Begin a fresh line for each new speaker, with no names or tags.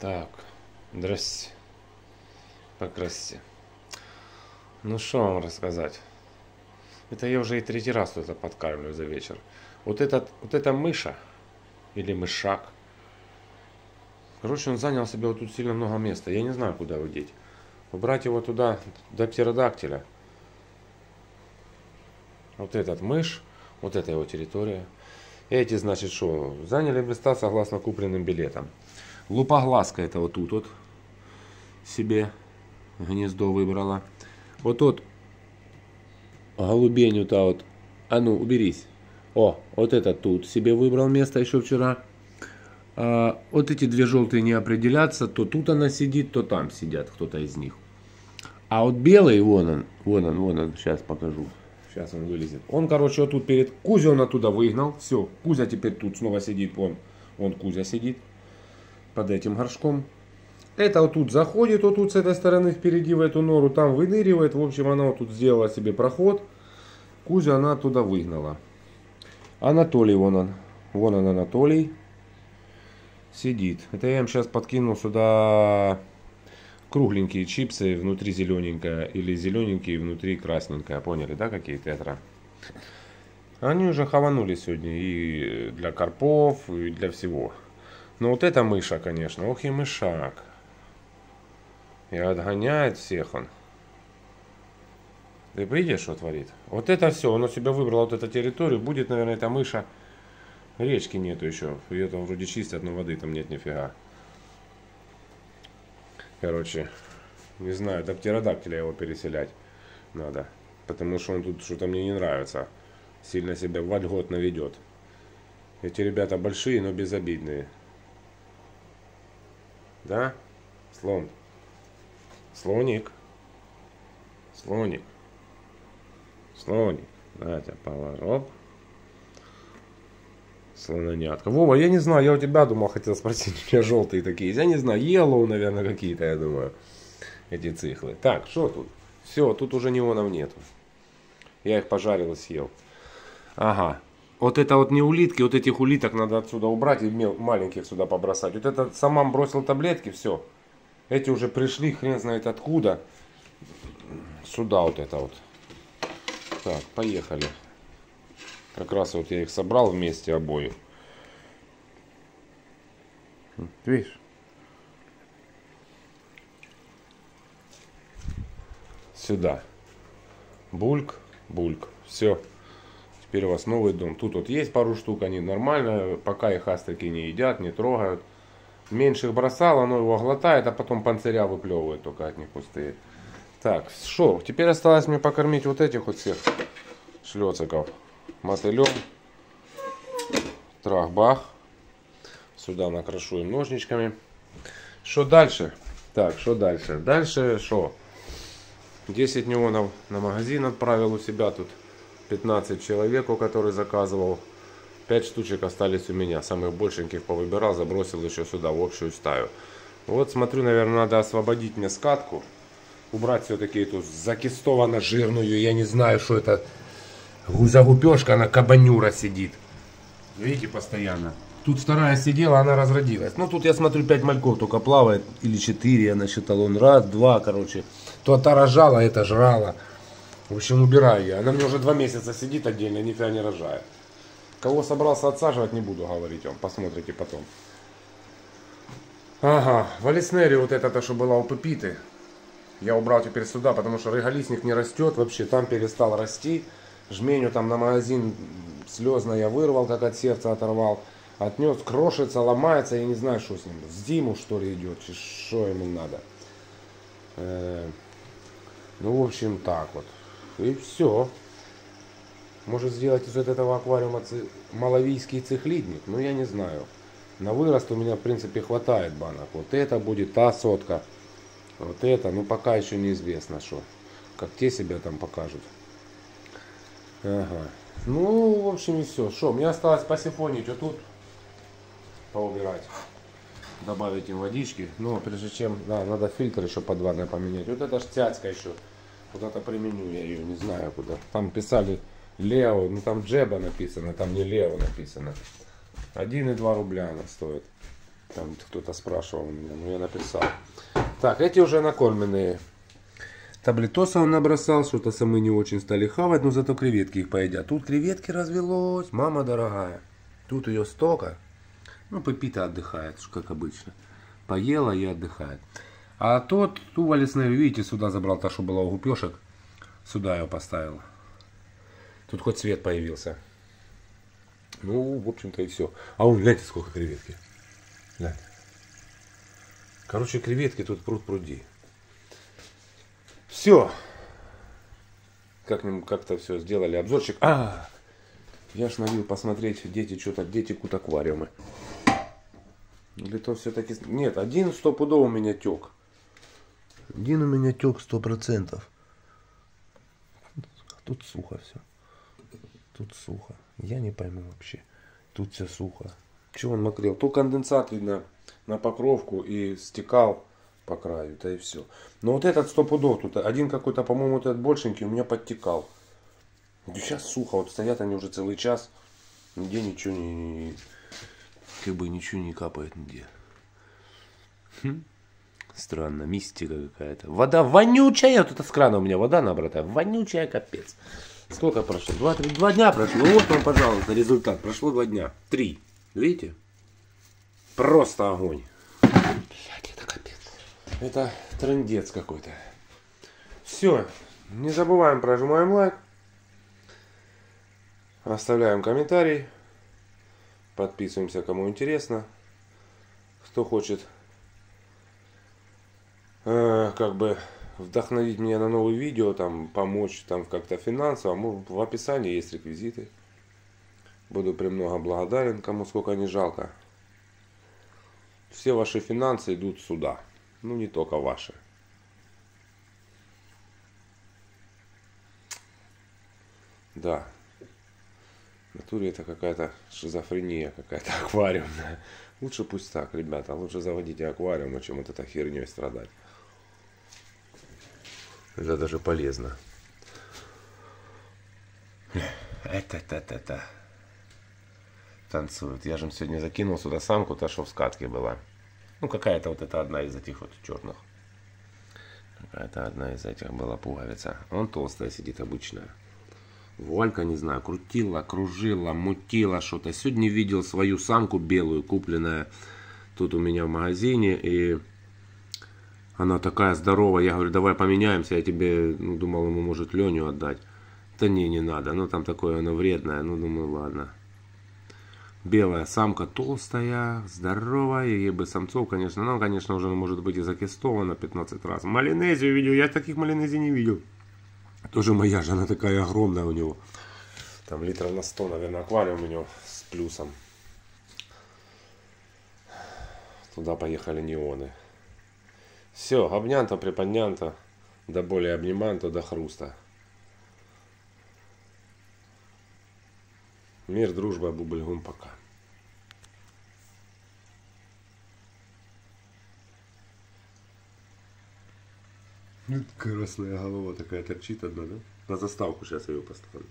Так, здрасте. Покрасьте. Ну что вам рассказать? Это я уже и третий раз это подкармливаю за вечер. Вот, этот, вот эта мыша, или мышак, короче, он занял себе вот тут сильно много места. Я не знаю, куда его деть. Убрать его туда, до птеродактиля. Вот этот мышь, вот это его территория. Эти, значит, что, заняли места согласно купленным билетам. Лупоглазка это вот тут вот себе гнездо выбрала. Вот тут голубень вот, вот. А ну, уберись. О, вот это тут себе выбрал место еще вчера. А, вот эти две желтые не определятся. То тут она сидит, то там сидят кто-то из них. А вот белый, вон он, вон он, вон он, сейчас покажу. Сейчас он вылезет. Он, короче, вот тут перед Кузю он оттуда выгнал. Все, Кузя теперь тут снова сидит. Вон, вон Кузя сидит под этим горшком. Это вот тут заходит, вот тут с этой стороны впереди в эту нору, там выныривает. В общем, она вот тут сделала себе проход. Кузя она оттуда выгнала. Анатолий, вон он. Вон он, Анатолий. Сидит. Это я им сейчас подкинул сюда кругленькие чипсы, внутри зелененькое, или зелененькие, внутри красненькое. Поняли, да, какие тетра? Они уже хаванули сегодня и для карпов, и для всего. Но вот эта мыша, конечно, ох и мышак. И отгоняет всех он. Ты видишь, что творит? Вот это все, он у себя выбрал вот эту территорию. Будет, наверное, эта мыша. Речки нету еще. Ее там вроде чистят, но воды там нет нифига. Короче, не знаю, до птеродактиля его переселять надо. Потому что он тут что-то мне не нравится. Сильно себя вольготно ведет. Эти ребята большие, но безобидные. Да? Слон. Слоник. Слоник. Слоник. Давайте поворот. Слононятка. Вова, я не знаю, я у тебя думал, хотел спросить, у тебя желтые такие Я не знаю, yellow, наверное, какие-то, я думаю, эти циклы. Так, что тут? Все, тут уже неонов нету. Я их пожарил и съел. Ага. Вот это вот не улитки, вот этих улиток надо отсюда убрать и маленьких сюда побросать. Вот этот сам бросил таблетки, все. Эти уже пришли, хрен знает откуда. Сюда вот это вот. Так, поехали. Как раз вот я их собрал вместе обоих. Видишь? Сюда. Бульк, бульк. Все. Теперь у вас новый дом. Тут вот есть пару штук, они нормально. Пока их астрики не едят, не трогают. Меньших бросал, оно его глотает, а потом панциря выплевывает только от них пустые. Так, что? Теперь осталось мне покормить вот этих вот всех шлециков мотылем. Трах-бах. Сюда накрошу им ножничками. Что дальше? Так, что дальше? Дальше что? 10 неонов на магазин отправил у себя тут. 15 человек, у который заказывал. 5 штучек остались у меня. Самых большеньких повыбирал, забросил еще сюда, в общую стаю. Вот смотрю, наверное, надо освободить мне скатку. Убрать все-таки эту закистованно жирную, я не знаю, что это Гуза-гупешка, она кабанюра сидит. Видите, постоянно. Тут вторая сидела, она разродилась. Ну, тут я смотрю, 5 мальков только плавает. Или 4, я насчитал. Он раз, два, короче. То та рожала, это жрала. В общем, убираю я. Она мне уже два месяца сидит отдельно, нифига не рожает. Кого собрался отсаживать, не буду говорить вам. Посмотрите потом. Ага, валиснери вот это, то, что была у Пепиты. Я убрал теперь сюда, потому что рыголистник не растет вообще. Там перестал расти жменю там на магазин слезно я вырвал, как от сердца оторвал. Отнес, крошится, ломается, я не знаю, что с ним. С Диму, что ли, идет, что ему надо. Э, ну, в общем, так вот. И все. Может сделать из этого аквариума малавийский цихлидник? Ну, я не знаю. На вырост у меня, в принципе, хватает банок. Вот это будет та сотка. Вот это, ну, пока еще неизвестно, что. Как те себя там покажут. Ага. Ну, в общем, и все. Что, мне осталось посифонить вот тут, поубирать, добавить им водички. Но прежде чем, да, надо фильтр еще под ванной поменять. Вот это ж тяцка еще. Куда-то применю я ее, не знаю куда. Там писали Лео, ну там Джеба написано, там не Лео написано. 1,2 рубля она стоит. Там кто-то спрашивал меня, ну я написал. Так, эти уже накормленные. Таблетоса он набросал, что-то самы не очень стали хавать, но зато креветки их поедят. Тут креветки развелось, мама дорогая. Тут ее столько. Ну, Пепита отдыхает, как обычно. Поела и отдыхает. А тот, ту валесную, видите, сюда забрал та, что была у гупешек. Сюда ее поставил. Тут хоть цвет появился. Ну, в общем-то и все. А вон, гляньте, сколько креветки. Гляньте. Короче, креветки тут пруд пруди. Все. Как-нибудь как-то все сделали. Обзорчик. А, я ж налил посмотреть, дети что-то, дети кут аквариумы. Или то все-таки... Нет, один стопудово у меня тек. Один у меня тек сто процентов. Тут сухо все. Тут сухо. Я не пойму вообще. Тут все сухо. Чего он мокрел? То конденсат, видно, на покровку и стекал по краю, да и все. Но вот этот сто пудов тут, один какой-то, по-моему, этот большенький у меня подтекал. Сейчас сухо, вот стоят они уже целый час, нигде ничего не, как бы ничего не капает нигде. Хм. Странно, мистика какая-то. Вода вонючая, вот это с крана у меня вода набрата, вонючая капец. Сколько прошло? Два, три, два дня прошло. Вот вам, пожалуйста, результат. Прошло два дня. Три. Видите? Просто огонь. Блядь, это капец. Это трендец какой-то. Все. Не забываем, прожимаем лайк. Оставляем комментарий. Подписываемся, кому интересно. Кто хочет э, как бы вдохновить меня на новые видео, там, помочь там как-то финансово, в описании есть реквизиты. Буду премного благодарен, кому сколько не жалко. Все ваши финансы идут сюда. Ну, не только ваши. Да. В натуре это какая-то шизофрения, какая-то аквариумная. Лучше пусть так, ребята. Лучше заводите аквариум, чем вот этой херней страдать. Это даже полезно. Это, это, это, это. Танцует. Я же сегодня закинул сюда самку, та, что в скатке была. Ну, какая-то вот это одна из этих вот черных. Какая-то одна из этих была пуговица. Он толстая сидит, обычная. Волька, не знаю, крутила, кружила, мутила что-то. Сегодня видел свою самку белую, купленная тут у меня в магазине. И она такая здоровая. Я говорю, давай поменяемся. Я тебе, ну, думал, ему может Леню отдать. Да не, не надо. Ну, там такое оно вредное. Ну, думаю, ладно. Белая самка толстая, здоровая. Ей бы самцов, конечно. Она, конечно, уже может быть и закистована 15 раз. Малинезию видел. Я таких малинезий не видел. Тоже моя же, она такая огромная у него. Там литров на 100, наверное, аквариум у него с плюсом. Туда поехали неоны. Все, обнянто, приподнянто, до более обниманто, до хруста. Мир, дружба, бубльгум, пока. Ну, красная голова такая торчит одна, да? На заставку сейчас ее поставлю.